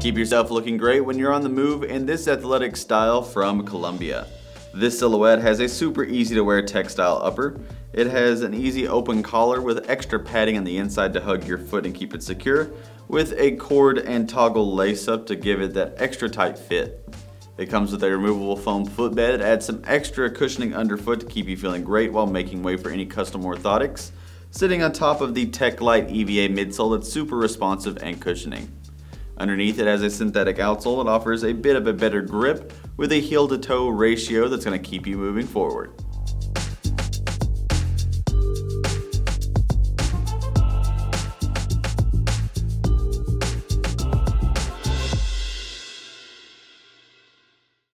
Keep yourself looking great when you're on the move in this athletic style from Columbia. This silhouette has a super easy to wear textile upper. It has an easy open collar with extra padding on the inside to hug your foot and keep it secure, with a cord and toggle lace up to give it that extra tight fit. It comes with a removable foam footbed that adds some extra cushioning underfoot to keep you feeling great while making way for any custom orthotics, sitting on top of the Techlite EVA midsole that's super responsive and cushioning. Underneath it has a synthetic outsole that offers a bit of a better grip with a heel to toe ratio that's going to keep you moving forward.